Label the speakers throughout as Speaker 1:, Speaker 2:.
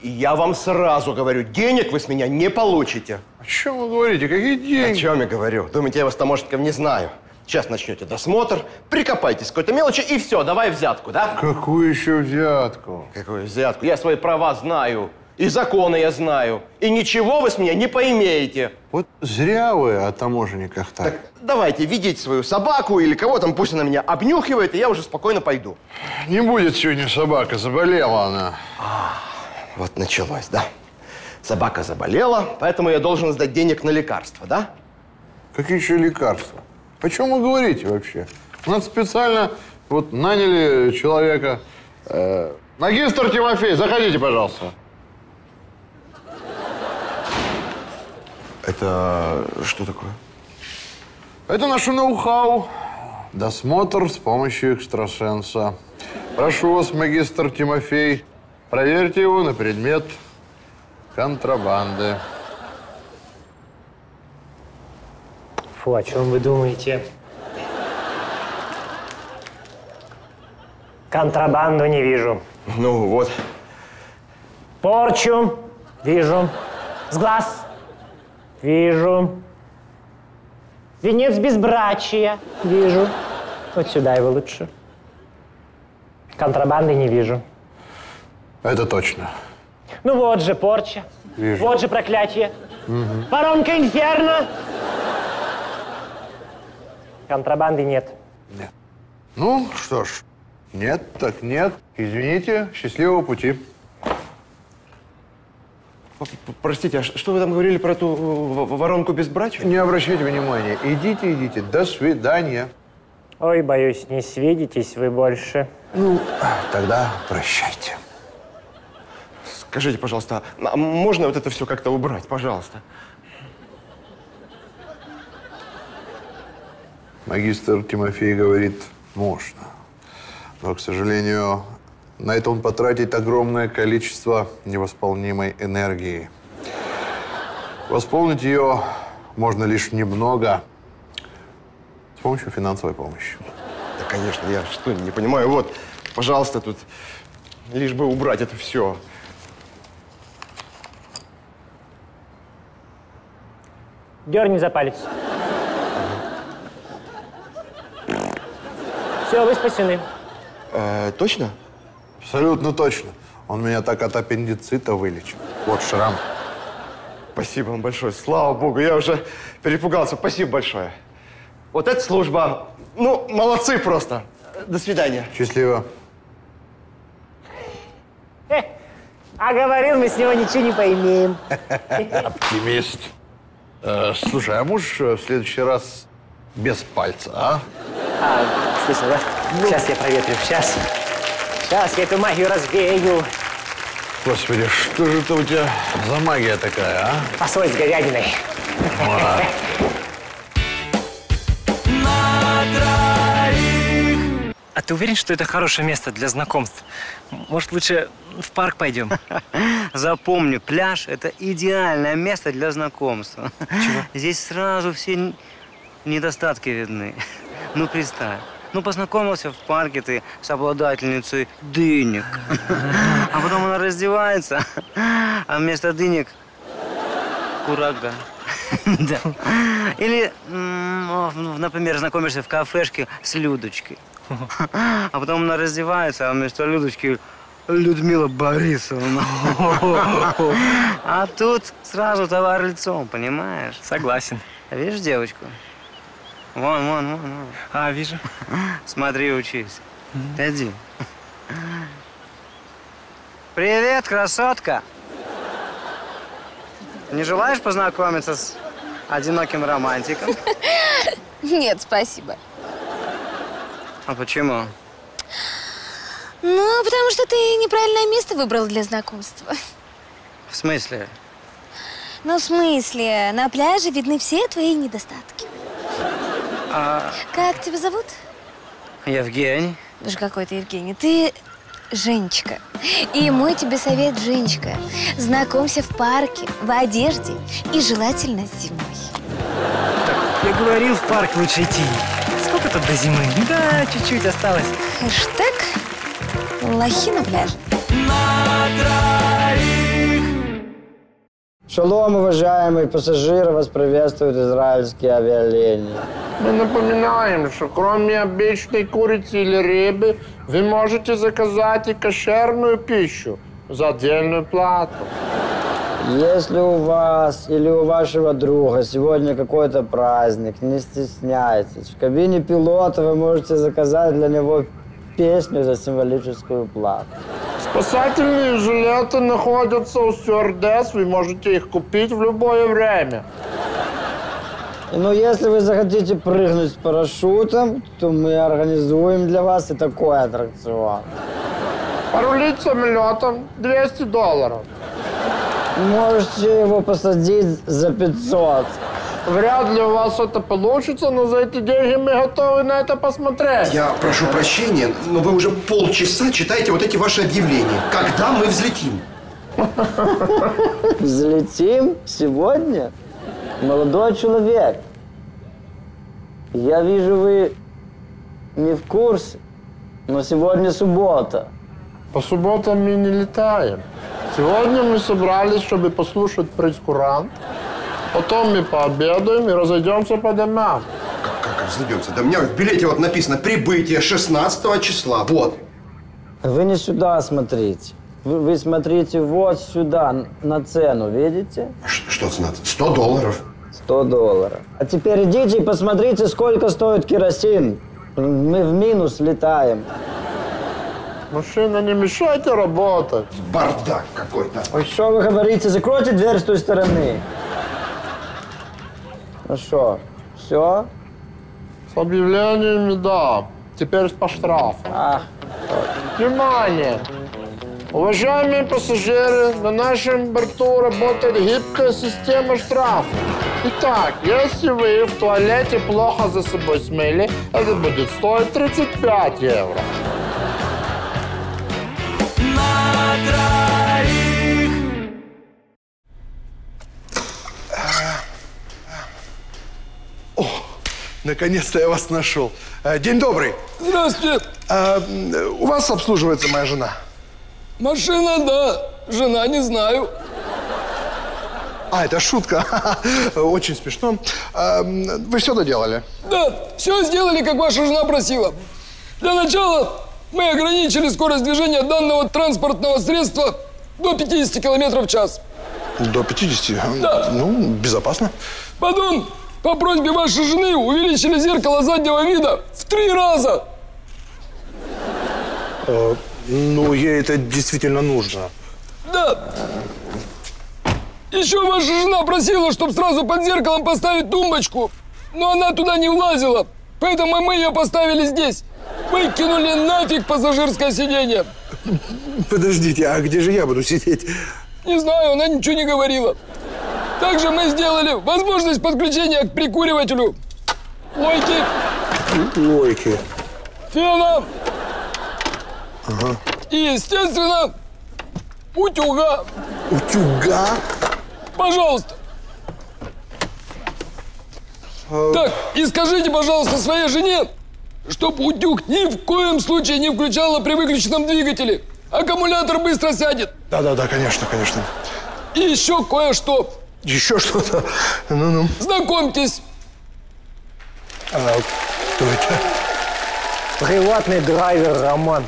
Speaker 1: И я вам сразу говорю, денег вы с меня не получите.
Speaker 2: О чем вы говорите? Какие
Speaker 1: О
Speaker 2: деньги?
Speaker 1: чем я говорю? Думаете, я вас помощником не знаю? Сейчас начнете досмотр, прикопайтесь к какой-то мелочи, и все, давай взятку, да?
Speaker 2: Какую еще взятку?
Speaker 1: Какую взятку? Я свои права знаю, и законы я знаю, и ничего вы с меня не поимеете.
Speaker 2: Вот зря вы о таможенниках так.
Speaker 1: Так давайте, ведите свою собаку или кого там, пусть она меня обнюхивает, и я уже спокойно пойду.
Speaker 2: Не будет сегодня собака, заболела она.
Speaker 1: Вот началось, да? Собака заболела, поэтому я должен сдать денег на лекарства, да?
Speaker 2: Какие еще лекарства? О чем вы говорите вообще? У нас специально вот наняли человека. Э, магистр Тимофей, заходите, пожалуйста.
Speaker 1: Это что такое?
Speaker 2: Это наше ноу-хау. Досмотр с помощью экстрасенса. Прошу вас, магистр Тимофей, проверьте его на предмет контрабанды.
Speaker 3: Фу, о чем вы думаете? Контрабанду не вижу.
Speaker 1: Ну вот,
Speaker 3: Порчу вижу. С глаз вижу. Венец безбрачия вижу. Вот сюда его лучше. Контрабанды не вижу.
Speaker 2: Это точно.
Speaker 3: Ну вот же порча.
Speaker 2: Вижу.
Speaker 3: Вот же проклятие. Воронка инферно. Контрабанды нет.
Speaker 2: Нет. Ну, что ж, нет, так нет. Извините, счастливого пути.
Speaker 1: простите, а что вы там говорили про эту э, воронку безбрачия?
Speaker 2: Не обращайте внимания. Идите, идите. До свидания.
Speaker 3: Ой, боюсь, не свидитесь вы больше.
Speaker 2: Ну, тогда прощайте.
Speaker 1: Скажите, пожалуйста, а можно вот это все как-то убрать, пожалуйста?
Speaker 2: Магистр Тимофей говорит, можно. Но, к сожалению, на это он потратит огромное количество невосполнимой энергии. Восполнить ее можно лишь немного с помощью финансовой помощи.
Speaker 1: Да, конечно, я что, не понимаю. Вот, пожалуйста, тут лишь бы убрать это все.
Speaker 3: Дерни за палец. Все, вы спасены.
Speaker 1: Э, точно?
Speaker 2: Абсолютно точно. Он меня так от аппендицита вылечил. Вот шрам.
Speaker 1: Спасибо вам большое. Слава богу, я уже перепугался. Спасибо большое. Вот эта служба, ну, молодцы просто. До свидания.
Speaker 2: Счастливо.
Speaker 3: А говорил, мы с него ничего не поимеем.
Speaker 2: Оптимист. Э, слушай, а можешь э, в следующий раз без пальца, а?
Speaker 3: А, слышал, да? Сейчас я проветрю, сейчас. Сейчас я эту магию развею.
Speaker 2: Господи, что же это у тебя за магия такая, а?
Speaker 3: Посоль с говядиной.
Speaker 4: А ты уверен, что это хорошее место для знакомств? Может, лучше в парк пойдем?
Speaker 5: Запомни, пляж – это идеальное место для знакомства. Чего? Здесь сразу все недостатки видны. Ну, представь. Ну, познакомился в парке ты с обладательницей дынек. А потом она раздевается, а вместо дынек – курага. Да. Или, например, знакомишься в кафешке с Людочкой. А потом она раздевается, а вместо Людочки Людмила Борисовна. А тут сразу товар лицом, понимаешь?
Speaker 4: Согласен.
Speaker 5: Видишь девочку? Вон, вон, вон, вон.
Speaker 4: А, вижу.
Speaker 5: Смотри, учись. Иди. Привет, красотка. Не желаешь познакомиться с одиноким романтиком?
Speaker 6: Нет, спасибо.
Speaker 5: А почему?
Speaker 6: Ну, потому что ты неправильное место выбрал для знакомства.
Speaker 5: В смысле?
Speaker 6: Ну, в смысле, на пляже видны все твои недостатки.
Speaker 5: А,
Speaker 6: Как тебя зовут?
Speaker 5: Евгений.
Speaker 6: Даже какой ты, Евгений. Ты Женечка. И мой тебе совет, Женечка. Знакомься в парке, в одежде и желательно зимой.
Speaker 4: Я говорил, в парк лучше идти. Тут до зимы? Да, чуть-чуть осталось.
Speaker 6: Хэштег лохи на пляже.
Speaker 7: на троих.
Speaker 8: Шалом, уважаемые пассажиры, вас приветствуют израильские авиалинии.
Speaker 9: Мы напоминаем, что кроме обычной курицы или рыбы, вы можете заказать и кошерную пищу за отдельную плату.
Speaker 8: Если у вас или у вашего друга сегодня какой-то праздник, не стесняйтесь. В кабине пилота вы можете заказать для него песню за символическую плату.
Speaker 9: Спасательные жилеты находятся у стюардесс, вы можете их купить в любое время.
Speaker 8: И, Ну, если вы захотите прыгнуть с парашютом, то мы организуем для вас и такой аттракцион.
Speaker 9: Порулить самолетом 200 долларов.
Speaker 8: Можете его посадить за 500.
Speaker 9: Вряд ли у вас это получится, но за эти деньги мы готовы на это посмотреть.
Speaker 1: Я прошу прощения, но вы уже полчаса читаете вот эти ваши объявления. Когда мы взлетим?
Speaker 8: Взлетим сегодня? Молодой человек, я вижу, вы не в курсе, но сегодня суббота.
Speaker 9: По субботам мы не летаем. Сегодня мы собрались, чтобы послушать прескурант. Потом мы пообедаем и разойдемся по домам.
Speaker 1: Как, как разойдемся? Да у меня в билете вот написано прибытие 16 числа. Вот.
Speaker 8: Вы не сюда смотрите. Вы, вы смотрите вот сюда, на цену, видите?
Speaker 1: Ш- Что это надо? 100 долларов.
Speaker 8: 100 долларов. А теперь идите и посмотрите, сколько стоит керосин. Мы в минус летаем.
Speaker 9: Мужчина, не мешайте работать.
Speaker 1: Бардак какой-то.
Speaker 8: Ой, что вы говорите? Закройте дверь с той стороны. Ну что, все?
Speaker 9: С объявлениями, да. Теперь по штрафу.
Speaker 8: А,
Speaker 9: Внимание! Уважаемые пассажиры, на нашем борту работает гибкая система штрафов. Итак, если вы в туалете плохо за собой смыли, это будет стоить 35 евро.
Speaker 10: Наконец-то я вас нашел. Э, День добрый.
Speaker 11: Здравствуйте.
Speaker 10: А, у вас обслуживается моя жена.
Speaker 11: Машина, да. Жена, не знаю.
Speaker 10: А, это шутка. Очень смешно. М, Вы все доделали?
Speaker 11: Да, все сделали, как ваша жена просила. Для начала мы ограничили скорость движения данного транспортного средства до 50 километров в час.
Speaker 10: До 50?
Speaker 11: Да.
Speaker 10: Ну, безопасно.
Speaker 11: Потом, по просьбе вашей жены, увеличили зеркало заднего вида в три раза.
Speaker 10: Ну, ей это действительно нужно.
Speaker 11: Да. Еще ваша жена просила, чтобы сразу под зеркалом поставить тумбочку. Но она туда не влазила. Поэтому мы ее поставили здесь. Выкинули нафиг пассажирское сиденье.
Speaker 10: Подождите, а где же я буду сидеть?
Speaker 11: Не знаю, она ничего не говорила. Также мы сделали возможность подключения к прикуривателю. Лойки,
Speaker 10: Лойки.
Speaker 11: фена. И, естественно, утюга.
Speaker 10: Утюга?
Speaker 11: Пожалуйста. Так, и скажите, пожалуйста, своей жене, чтоб утюг ни в коем случае не включала при выключенном двигателе. Аккумулятор быстро сядет.
Speaker 10: Да-да-да, конечно, конечно.
Speaker 11: И еще кое-что.
Speaker 10: Еще что-то? Ну-ну.
Speaker 11: Знакомьтесь,
Speaker 10: А, кто это?
Speaker 4: Приватный драйвер Роман.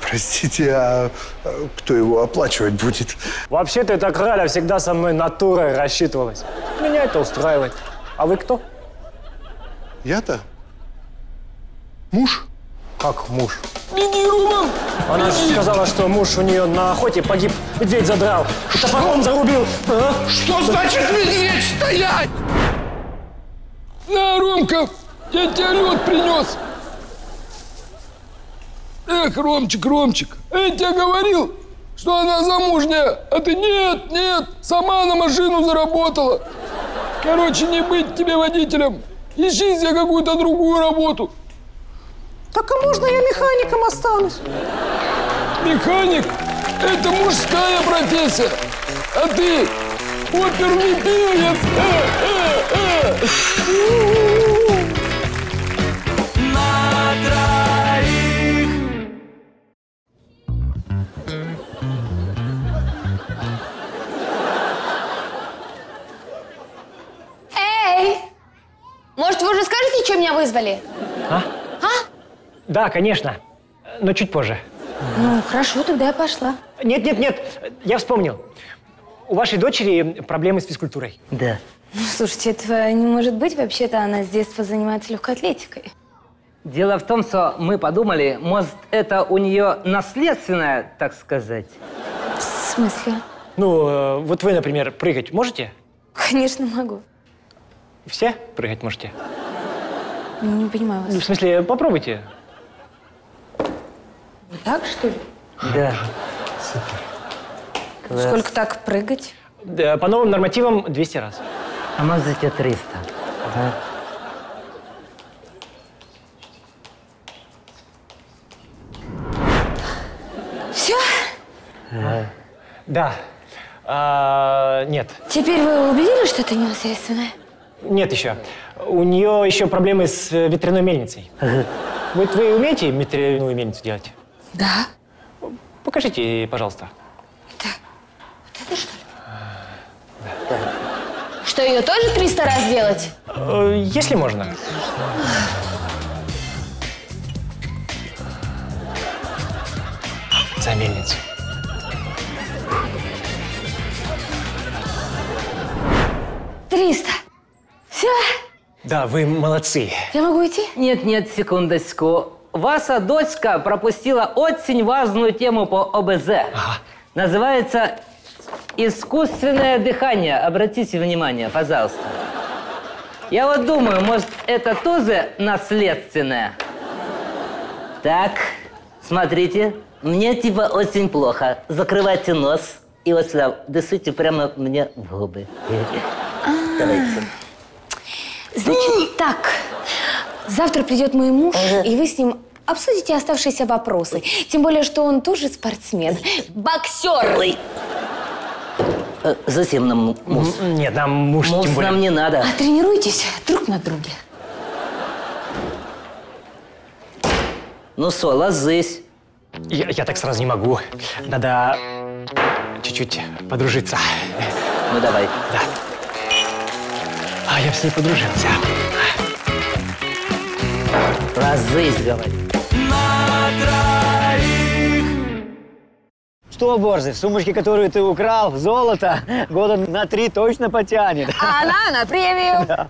Speaker 10: Простите, а а кто его оплачивать будет?
Speaker 4: Вообще-то эта краля всегда со мной натурой рассчитывалась. Меня это устраивает. А вы кто?
Speaker 10: Я-то? Муж?
Speaker 4: Как муж?
Speaker 11: беги, Рома.
Speaker 4: Она же сказала, что муж у нее на охоте погиб, медведь задрал. И топором зарубил. А?
Speaker 10: Что значит медведь стоять?
Speaker 11: На, Ромка, я тебе лед принес. Эх, Ромчик, Ромчик, я тебе говорил, что она замужняя, а ты нет, нет, сама на машину заработала. Короче, не быть тебе водителем. Ищи себе какую-то другую работу.
Speaker 12: Так а можно я механиком останусь?
Speaker 11: Механик – это мужская профессия, а ты оперный певец. Э, э, э.
Speaker 6: вызвали?
Speaker 4: Да, конечно. Но чуть позже.
Speaker 6: Ну, хорошо, тогда я пошла.
Speaker 4: Нет, нет, нет, я вспомнил. У вашей дочери проблемы с физкультурой.
Speaker 13: Да.
Speaker 6: Ну, слушайте, этого не может быть. Вообще-то она с детства занимается легкой атлетикой.
Speaker 13: Дело в том, что мы подумали, может, это у нее наследственное, так сказать.
Speaker 6: В смысле?
Speaker 4: Ну, э, вот вы, например, прыгать можете?
Speaker 6: Конечно, могу.
Speaker 4: Все прыгать можете?
Speaker 6: Не понимаю вас.
Speaker 4: Ну, в смысле, попробуйте.
Speaker 6: Вот так, что ли?
Speaker 13: Да. Класс.
Speaker 6: Сколько так прыгать?
Speaker 4: Да, По новым нормативам 200 раз.
Speaker 13: А может, за тебя 300? Ага.
Speaker 6: Все?
Speaker 4: Да. А, нет.
Speaker 6: Теперь вы убедились, что это ненаследственное?
Speaker 4: Нет еще. У нее еще проблемы с э, ветряной мельницей. Вот вы умеете ветряную мельницу делать?
Speaker 6: Да.
Speaker 4: Покажите, пожалуйста.
Speaker 6: Это что ли? Что, ее тоже 300 раз делать?
Speaker 4: Э, Если можно. За мельницу.
Speaker 6: Триста.
Speaker 4: Да, вы молодцы.
Speaker 6: Я могу идти?
Speaker 13: Нет, нет, секундочку. Ваша дочка пропустила очень важную тему по ОБЗ. Называется искусственное дыхание. Обратите внимание, пожалуйста. Я вот думаю, может, это тоже наследственное? Так, смотрите. Мне типа очень плохо. Закрывайте нос и вот сюда дышите прямо мне в губы. Давайте.
Speaker 6: Значит, так. Завтра придет мой муж, и вы с ним обсудите оставшиеся вопросы. Тем более, что он тоже спортсмен. Боксер!
Speaker 13: Э, Зачем нам муж?
Speaker 4: Нет, нам муж
Speaker 13: Муж
Speaker 4: тем более.
Speaker 13: нам не надо.
Speaker 6: А тренируйтесь друг на друге.
Speaker 13: Ну что, ложись.
Speaker 4: Я, я так сразу не могу. Надо чуть-чуть подружиться.
Speaker 13: Ну давай.
Speaker 4: Да. А я с ней подружился.
Speaker 13: Ложись, говори.
Speaker 14: Что, Борзый, в сумочке, которую ты украл, золото, года на три точно потянет.
Speaker 6: А она на премию.
Speaker 14: Да.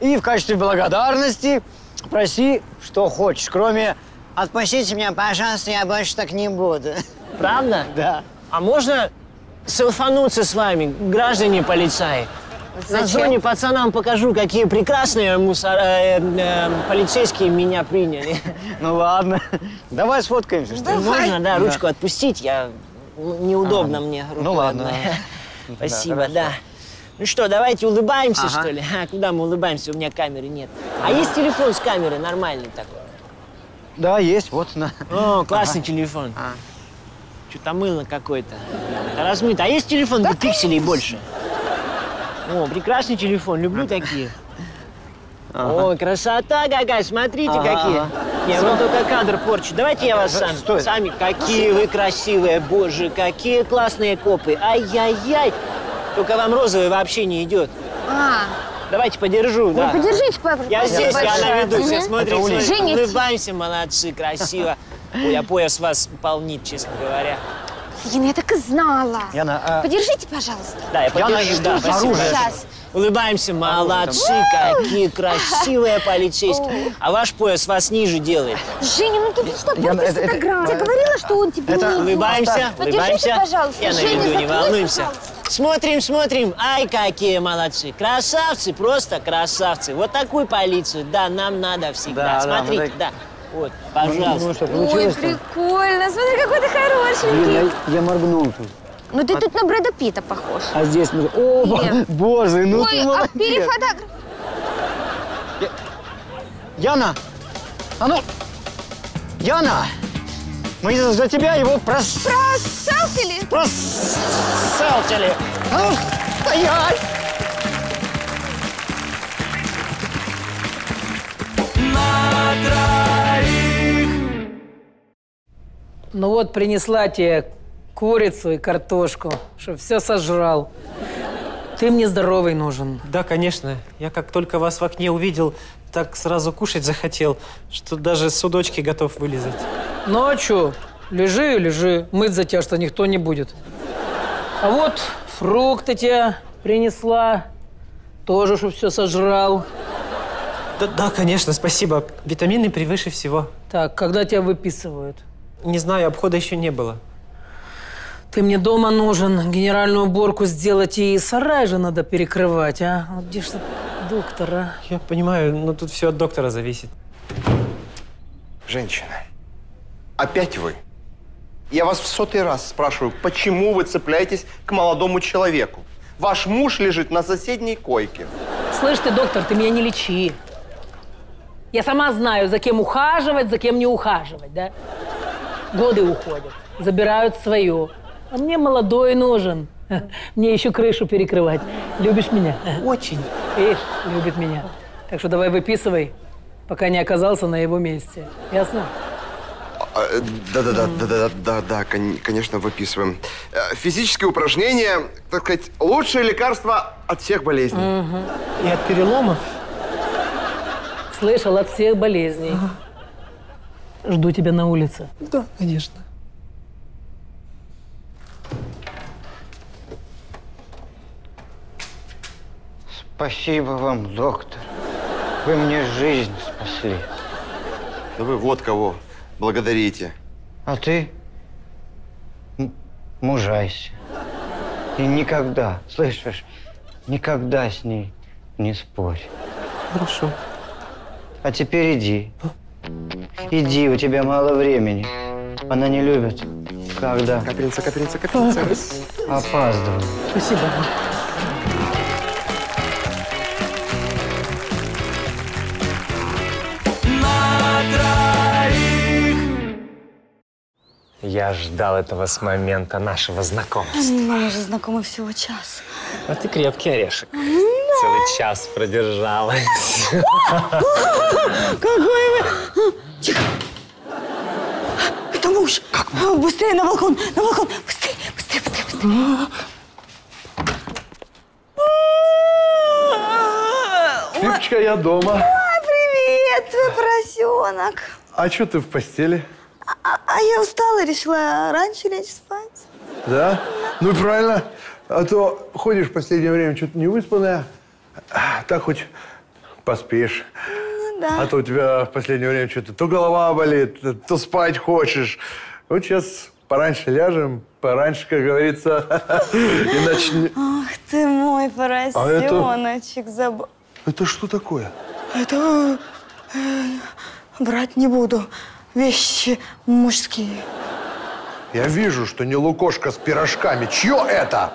Speaker 14: И в качестве благодарности проси, что хочешь, кроме
Speaker 8: Отпустите меня, пожалуйста, я больше так не буду.
Speaker 14: Правда?
Speaker 8: Да.
Speaker 14: А можно селфануться с вами, граждане полицаи? На
Speaker 8: Зачем?
Speaker 14: зоне пацанам покажу, какие прекрасные мусор... э, э, полицейские меня приняли. Ну ладно. Давай сфоткаемся, что ли? Можно, да,
Speaker 8: Да.
Speaker 14: ручку отпустить? Я... ну, Неудобно
Speaker 8: А,
Speaker 14: мне.
Speaker 8: ну
Speaker 14: рука
Speaker 8: ладно.
Speaker 14: Спасибо, да. Ну что, давайте улыбаемся,
Speaker 8: Ага.
Speaker 14: что ли? А, куда мы улыбаемся? У меня камеры нет. А есть телефон с камерой нормальный такой?
Speaker 8: Да, есть, вот на.
Speaker 14: О, классный
Speaker 8: Ага.
Speaker 14: телефон. Что-то мыло какое-то. Размыто. А есть телефон, где пикселей больше? О, прекрасный телефон, люблю такие. Ой, красота какая, смотрите
Speaker 8: Ага,
Speaker 14: какие.
Speaker 8: Всё.
Speaker 14: вы только кадр порчу. Давайте я вас сам,
Speaker 8: Стой.
Speaker 14: сами. Какие вы красивые, боже, какие классные копы. Ай-яй-яй. Только вам розовый вообще не идет.
Speaker 6: А,
Speaker 14: Давайте подержу,
Speaker 6: вы
Speaker 14: да.
Speaker 6: подержите, папа.
Speaker 14: Я здесь, я наведу, все, смотрите, смотрите. Улыбаемся, молодцы, красиво. Ой, а пояс вас полнит, честно говоря.
Speaker 6: Яна, я так и знала.
Speaker 14: Яна, а-
Speaker 6: Подержите, пожалуйста.
Speaker 14: Да, я подержу, да,
Speaker 6: жду
Speaker 14: спасибо.
Speaker 6: сейчас.
Speaker 14: Улыбаемся, молодцы, какие красивые полицейские. А ваш пояс вас ниже делает.
Speaker 6: Женя, ну ты что,
Speaker 14: Яна,
Speaker 6: портишь фотограмму? Я говорила, что он тебе
Speaker 14: Это улыбаемся,
Speaker 6: Подержите,
Speaker 14: улыбаемся.
Speaker 6: пожалуйста.
Speaker 14: Я
Speaker 6: Женя,
Speaker 14: наведу, не волнуемся. Смотрим, смотрим. Ай, какие молодцы. Красавцы, просто красавцы. Вот такую полицию, да, нам надо всегда.
Speaker 8: Да, да,
Speaker 14: Смотрите, да. Вот, пожалуйста.
Speaker 8: Ну, что,
Speaker 6: Ой, прикольно. Смотри, какой ты хорошенький.
Speaker 8: я, я моргнул тут.
Speaker 6: Ну ты тут на Брэда Питта похож.
Speaker 8: А здесь мы... О,
Speaker 6: Нет.
Speaker 8: боже, ну
Speaker 6: Ой,
Speaker 8: ты
Speaker 6: а
Speaker 8: молодец.
Speaker 6: перефотограф...
Speaker 8: Яна! А ну! Яна! Мы за тебя его прос...
Speaker 6: Проселфили?
Speaker 8: Проселфили! А ну, стоять!
Speaker 15: Ну вот, принесла тебе курицу и картошку, чтобы все сожрал. Ты мне здоровый нужен.
Speaker 4: Да, конечно. Я как только вас в окне увидел, так сразу кушать захотел, что даже с удочки готов вылезать.
Speaker 15: Ну а? Лежи, лежи. Мыть за тебя что никто не будет. А вот фрукты тебе принесла. Тоже, чтобы все сожрал.
Speaker 4: Да, да, конечно, спасибо. Витамины превыше всего.
Speaker 15: Так, когда тебя выписывают?
Speaker 4: Не знаю, обхода еще не было.
Speaker 15: Ты мне дома нужен генеральную уборку сделать и сарай же надо перекрывать, а? Вот где ж тут доктор, а?
Speaker 4: Я понимаю, но тут все от доктора зависит.
Speaker 1: Женщина, опять вы. Я вас в сотый раз спрашиваю, почему вы цепляетесь к молодому человеку? Ваш муж лежит на соседней койке.
Speaker 15: Слышь ты, доктор, ты меня не лечи. Я сама знаю, за кем ухаживать, за кем не ухаживать, да? Годы уходят, забирают свое. А мне молодой нужен. Мне еще крышу перекрывать. Любишь меня?
Speaker 4: Очень.
Speaker 15: Видишь, любит меня. Так что давай выписывай, пока не оказался на его месте. Ясно?
Speaker 1: А, э, Да-да-да, да-да-да, конечно, выписываем. Э, Физические упражнения, так сказать, лучшее лекарство от всех болезней.
Speaker 4: И от переломов?
Speaker 15: Слышал от всех болезней. Жду тебя на улице.
Speaker 4: Да, конечно.
Speaker 9: Спасибо вам, доктор. Вы мне жизнь спасли.
Speaker 1: Да вы вот кого благодарите.
Speaker 9: А ты мужайся. И никогда, слышишь, никогда с ней не спорь.
Speaker 4: Хорошо.
Speaker 9: А теперь иди. Иди, у тебя мало времени. Она не любит. Когда?
Speaker 1: Капельница, капельница, капельница.
Speaker 9: Опаздываю.
Speaker 4: Спасибо. Я ждал этого с момента нашего знакомства.
Speaker 16: Мы уже знакомы всего час.
Speaker 4: А ты крепкий орешек. Целый час продержалась.
Speaker 16: Какой вы... Тихо. Это муж. Как Быстрее на балкон, на балкон. Быстрее, быстрее, быстрее, быстрее.
Speaker 10: Липочка, я дома.
Speaker 16: Ой, привет, твой поросенок.
Speaker 10: А что ты в постели?
Speaker 16: А, а я устала, решила раньше лечь спать.
Speaker 10: Да? Ну и правильно. А то ходишь в последнее время что-то невыспанная. Так хоть поспишь.
Speaker 16: Ну да.
Speaker 10: А то у тебя в последнее время что-то то голова болит, то спать хочешь. Вот сейчас пораньше ляжем, пораньше, как говорится, и начнем.
Speaker 16: Ах ты мой
Speaker 10: А
Speaker 16: поросеночек. заб-
Speaker 10: Это что такое?
Speaker 16: Это... э, брать не буду. Вещи мужские.
Speaker 10: Я вижу, что не лукошка с пирожками. Чье это?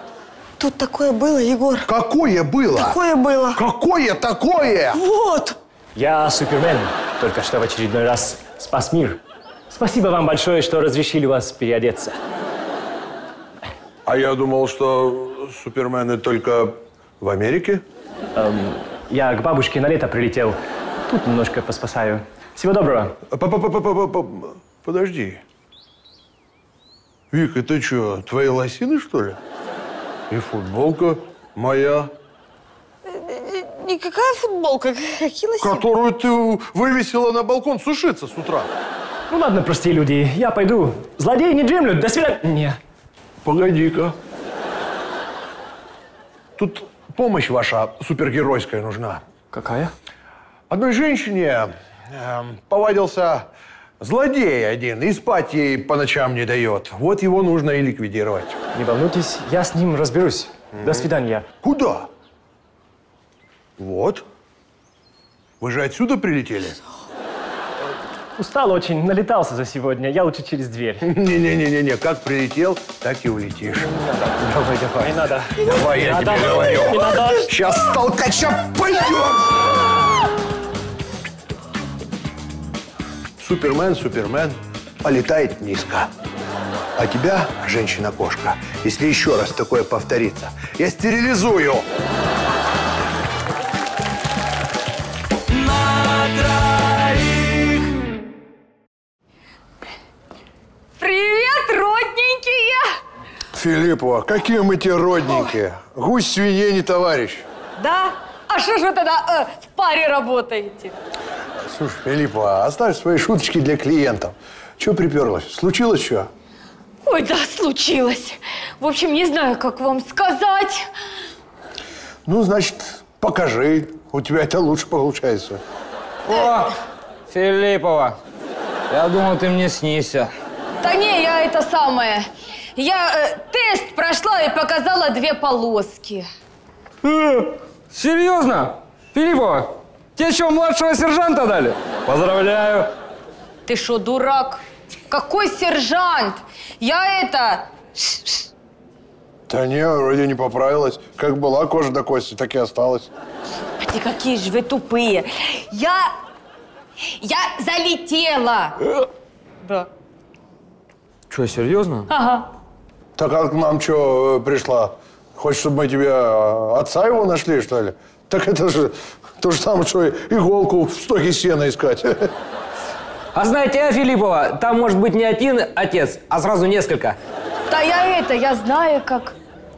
Speaker 16: Тут такое было, Егор.
Speaker 10: Какое было?
Speaker 16: Такое было.
Speaker 10: Какое такое?
Speaker 16: Вот.
Speaker 4: Я Супермен. Только что в очередной раз спас мир. Спасибо вам большое, что разрешили вас переодеться.
Speaker 10: А я думал, что супермены только в Америке.
Speaker 4: Эм, я к бабушке на лето прилетел. Тут немножко поспасаю. Всего доброго.
Speaker 10: П-п-п-п-п- Подожди. Вик, это что, твои лосины, что ли? И футболка моя,
Speaker 16: Никакая футболка. Какие лосины?
Speaker 10: которую ты вывесила на балкон сушиться с утра.
Speaker 4: Ну ладно, простые люди, я пойду. Злодеи не дремлют, до свидания.
Speaker 10: Погоди-ка. Тут помощь ваша супергеройская нужна.
Speaker 4: Какая?
Speaker 10: Одной женщине эм, повадился злодей один, и спать ей по ночам не дает. Вот его нужно и ликвидировать.
Speaker 4: Не волнуйтесь, я с ним разберусь. До свидания.
Speaker 10: Куда? Вот. Вы же отсюда прилетели?
Speaker 4: Устал очень, налетался за сегодня. Я лучше через дверь.
Speaker 10: Не-не-не-не, как прилетел, так и улетишь.
Speaker 4: Давай, давай. Не надо.
Speaker 10: Давай, я
Speaker 4: Не
Speaker 10: тебе
Speaker 4: надо.
Speaker 10: говорю.
Speaker 4: Не надо.
Speaker 10: Сейчас толкача пойдем. Супермен, Супермен, а летает низко. А тебя, женщина-кошка, если еще раз такое повторится, я стерилизую.
Speaker 17: Привет, родненькие!
Speaker 10: Филиппова, какие мы те родненькие. Гусь свинье не товарищ.
Speaker 17: Да? А что же вы тогда э, в паре работаете?
Speaker 10: Слушай, Филиппова, оставь свои шуточки для клиентов. Чего приперлась? Случилось что?
Speaker 17: Ой, да, случилось. В общем, не знаю, как вам сказать.
Speaker 10: Ну, значит, покажи. У тебя это лучше получается.
Speaker 13: О, Филиппова, я думал, ты мне снишься.
Speaker 17: Да не, я это самое. Я э, тест прошла и показала две полоски.
Speaker 18: Э, серьезно? Филиппова, тебе что, младшего сержанта дали? Поздравляю.
Speaker 17: Ты что, дурак? Какой сержант? Я это...
Speaker 10: Да не, вроде не поправилась. Как была кожа до кости, так и осталась.
Speaker 17: Господи, какие же вы тупые. Я... Я залетела. Да.
Speaker 18: Что, серьезно?
Speaker 17: Ага.
Speaker 10: Так а к нам что пришла? Хочешь, чтобы мы тебе э, отца его нашли, что ли? Так это же то же самое, что иголку в стоге сена искать.
Speaker 13: А знаете, а, Филиппова, там может быть не один отец, а сразу несколько.
Speaker 17: Да я это, я знаю, как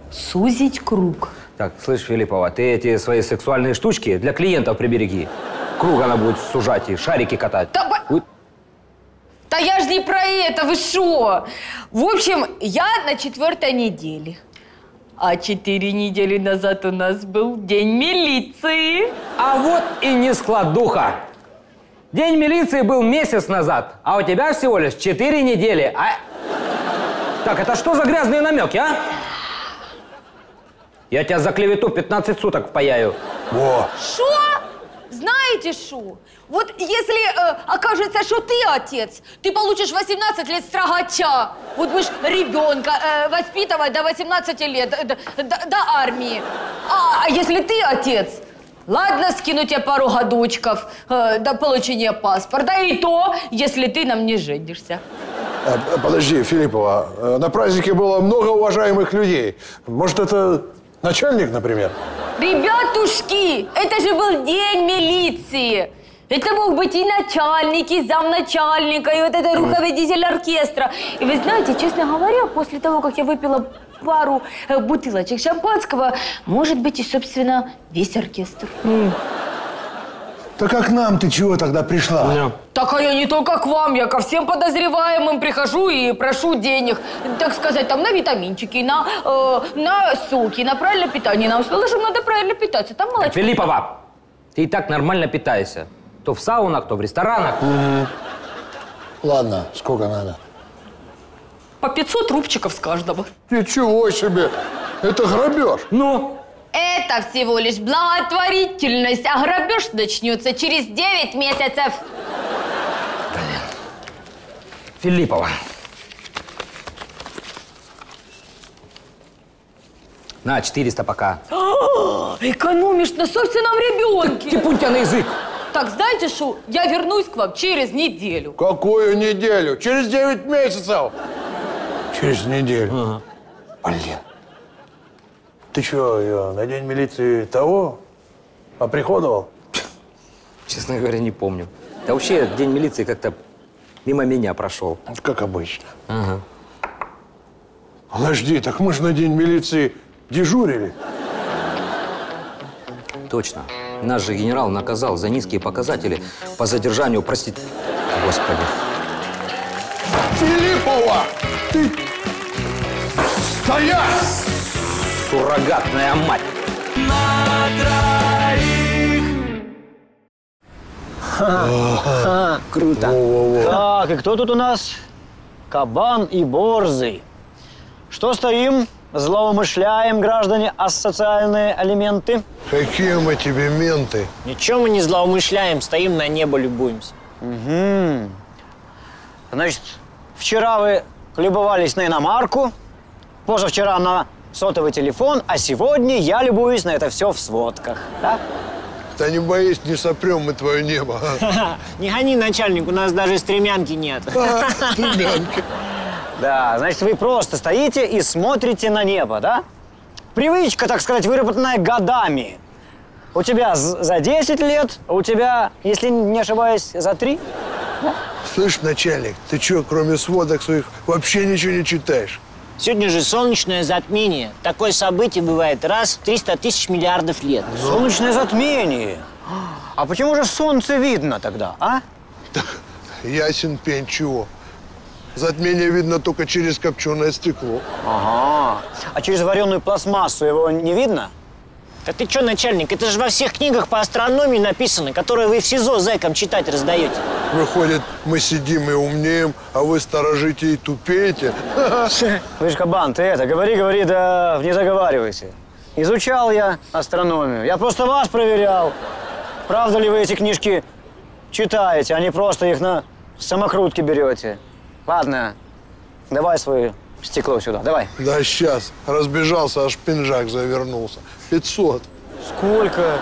Speaker 17: сузить круг.
Speaker 13: Так, слышь, Филиппова, ты эти свои сексуальные штучки для клиентов прибереги. Круг она будет сужать и шарики катать.
Speaker 17: Да,
Speaker 13: Ой,
Speaker 17: Да я ж не про это, вы шо? В общем, я на четвертой неделе. А четыре недели назад у нас был день милиции.
Speaker 13: А вот и не складуха. День милиции был месяц назад, а у тебя всего лишь четыре недели. А... Так, это что за грязные намеки, а? Я тебя за клевету 15 суток впаяю.
Speaker 10: Во.
Speaker 17: Шо? Знаете шо? Вот если э, окажется, что ты отец, ты получишь 18 лет строгача. Вот будешь ребенка э, воспитывать до 18 лет, э, до, до- армии. А, а если ты отец, ладно, скину тебе пару годочков э, до получения паспорта. И то, если ты нам не женишься.
Speaker 10: Э, Подожди, Филиппова, э, на празднике было много уважаемых людей. Может, это начальник, например?
Speaker 17: Ребятушки, это же был день милиции. Это мог быть и начальник, и замначальника, и вот это руководитель оркестра. И вы знаете, честно говоря, после того, как я выпила пару э, бутылочек шампанского, может быть и, собственно, весь оркестр.
Speaker 10: Так как нам ты чего тогда пришла?
Speaker 17: Так а я не только к вам, я ко всем подозреваемым прихожу и прошу денег, так сказать, там на витаминчики, на, э, на соки, на правильное питание. Нам сказали, что надо правильно питаться. Там молочко.
Speaker 13: Филиппова, ты и так нормально питаешься. То в саунах, то в ресторанах.
Speaker 10: Ладно, сколько надо?
Speaker 17: По 500 рубчиков с каждого.
Speaker 10: Ничего себе! Это грабеж.
Speaker 13: Ну?
Speaker 17: Это всего лишь благотворительность, а грабеж начнется через 9 месяцев.
Speaker 13: Филиппова. На, 400 пока.
Speaker 17: А, Экономишь на собственном ребенке.
Speaker 13: Типун тебя на язык.
Speaker 17: Так, знаете что, я вернусь к вам через неделю.
Speaker 10: Какую неделю? Через 9 месяцев. Через неделю. Блин. Ты что, ее на день милиции того оприходовал?
Speaker 13: Честно говоря, не помню. Да вообще, день милиции как-то мимо меня прошел.
Speaker 10: Как обычно.
Speaker 13: Ага.
Speaker 10: Подожди, так мы же на день милиции дежурили.
Speaker 13: Точно. Наш же генерал наказал за низкие показатели по задержанию, прости... Господи.
Speaker 10: Филиппова! Ты... Стоять!
Speaker 13: Суррогатная мать!
Speaker 8: Ха, Круто. Так, и кто тут у нас? Кабан и борзый. Что стоим? Злоумышляем, граждане, асоциальные элементы.
Speaker 10: Какие мы тебе менты?
Speaker 14: Ничего мы не злоумышляем, стоим на небо, любуемся.
Speaker 8: Угу. Значит, вчера вы любовались на иномарку, позавчера на сотовый телефон, а сегодня я любуюсь на это все в сводках. Да?
Speaker 10: Да не боись, не сопрем мы твое небо. а.
Speaker 14: Не гони, начальник, у нас даже стремянки нет.
Speaker 10: Стремянки.
Speaker 8: Да, значит, вы просто стоите и смотрите на небо, да? Привычка, так сказать, выработанная годами. У тебя за 10 лет, а у тебя, если не ошибаюсь, за 3.
Speaker 10: Слышь, начальник, ты что, кроме сводок своих, вообще ничего не читаешь?
Speaker 14: Сегодня же солнечное затмение. Такое событие бывает раз в 300 тысяч миллиардов лет.
Speaker 8: Солнечное затмение. А почему же солнце видно тогда, а?
Speaker 19: Ясен пень чего. Затмение видно только через копченое стекло.
Speaker 8: Ага. А через вареную пластмассу его не видно?
Speaker 14: Да ты что, начальник, это же во всех книгах по астрономии написано, которые вы в СИЗО зэкам читать раздаете.
Speaker 19: Выходит, мы сидим и умнеем, а вы сторожите и тупеете.
Speaker 8: Слышь, кабан, ты это, говори, говори, да не заговаривайся. Изучал я астрономию. Я просто вас проверял. Правда ли вы эти книжки читаете, а не просто их на самокрутке берете? Ладно, давай свое стекло сюда, давай.
Speaker 19: Да сейчас. Разбежался, аж пинжак завернулся. 500.
Speaker 8: Сколько?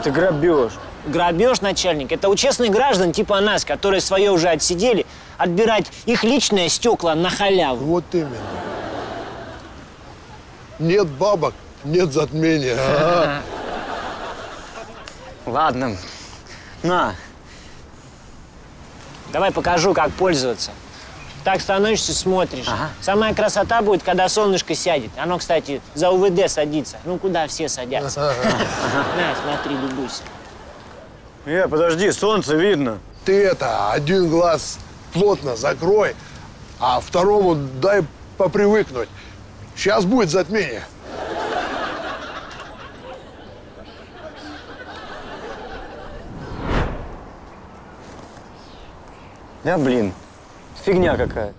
Speaker 8: Это грабеж.
Speaker 14: Грабеж, начальник, это у честных граждан типа нас, которые свое уже отсидели, отбирать их личное стекла на халяву.
Speaker 19: Вот именно. Нет бабок, нет затмения. Ага.
Speaker 8: Ладно. На.
Speaker 14: Давай покажу, как пользоваться. Так становишься, смотришь. Самая красота будет, когда солнышко сядет. Оно, кстати, за УВД садится. Ну, куда все садятся. На, смотри, любуйся.
Speaker 8: Э, подожди, солнце видно.
Speaker 19: Ты это, один глаз плотно закрой, а второму дай попривыкнуть. Сейчас будет затмение.
Speaker 8: Да, блин, фигня какая.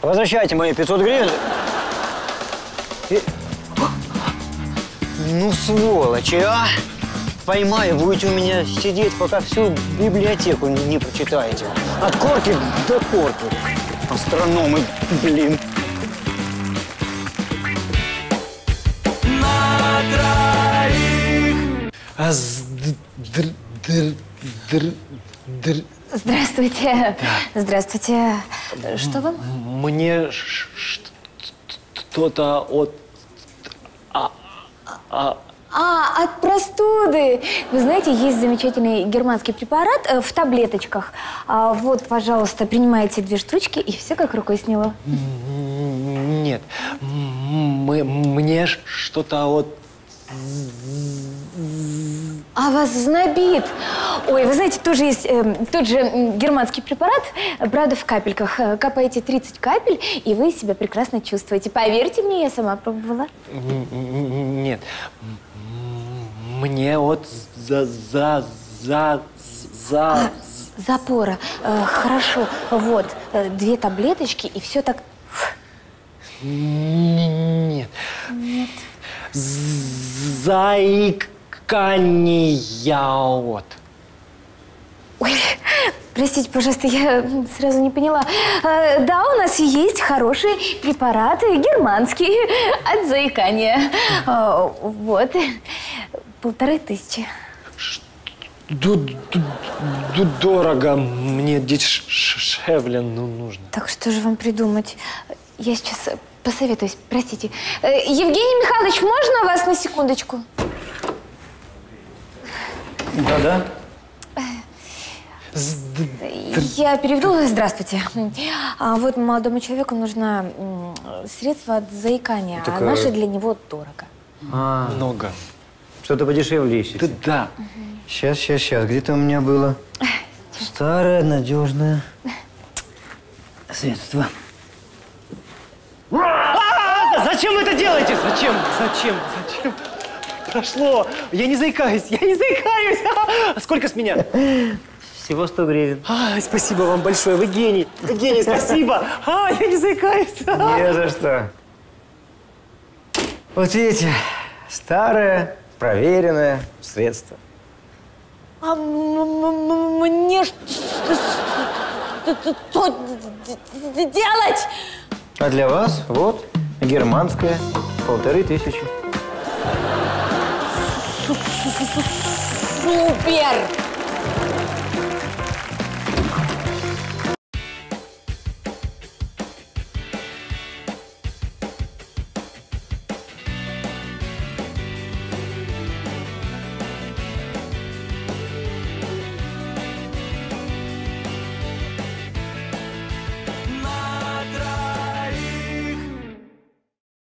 Speaker 8: Возвращайте мои 500 гривен. И- Ну, сволочи, а! Поймаю, будете у меня сидеть, пока всю библиотеку не, не прочитаете. От корки до корки. Астрономы, блин.
Speaker 4: А с- др- др- др- др-
Speaker 6: Здравствуйте. Здравствуйте. Что вам?
Speaker 4: Мне что-то от... А, а,
Speaker 6: А, от простуды. Вы знаете, есть замечательный германский препарат э, в таблеточках. А, вот, пожалуйста, принимайте две штучки, и все как рукой сняло.
Speaker 4: нет. Мы- мне что-то от...
Speaker 6: А вас знобит. Ой, вы знаете, тоже есть э, тот же германский препарат, правда, в капельках. Э, Капаете 30 капель, и вы себя прекрасно чувствуете. Поверьте мне, я сама пробовала.
Speaker 4: Нет. Мне вот за... за... за... за...
Speaker 6: Запора. Э, хорошо. Вот, э, две таблеточки, и все так...
Speaker 4: Нет.
Speaker 6: Нет.
Speaker 4: Заикание вот.
Speaker 6: Ой, простите, пожалуйста, я сразу не поняла. Э, да, у нас есть хорошие препараты германские от заикания. Э, вот, полторы тысячи.
Speaker 4: Дорого. Мне дешевле ну, нужно.
Speaker 6: Так что же вам придумать? Я сейчас посоветуюсь, простите. Э, Евгений Михайлович, можно вас на секундочку?
Speaker 8: Да-да.
Speaker 6: Я переведу. Здравствуйте. А вот молодому человеку нужно средство от заикания,
Speaker 8: Так,
Speaker 6: а
Speaker 8: э,
Speaker 6: наши для него дорого.
Speaker 8: А,
Speaker 4: Много.
Speaker 8: Что-то подешевле ищете?
Speaker 4: Да.
Speaker 8: Сейчас, сейчас, сейчас. Где-то у меня было старое, надежное средство.
Speaker 14: А, Зачем вы это делаете? Зачем? Зачем? Зачем? Прошло. Я не заикаюсь. Я не заикаюсь. А Сколько с меня?
Speaker 8: Всего 100 гривен.
Speaker 14: А, спасибо вам большое. Вы гений. Вы гений, спасибо. А, я не заикаюсь.
Speaker 8: Не за что. Вот видите, старое, проверенное средство.
Speaker 17: А мне что делать?
Speaker 8: А для вас вот германское, полторы тысячи.
Speaker 17: Супер!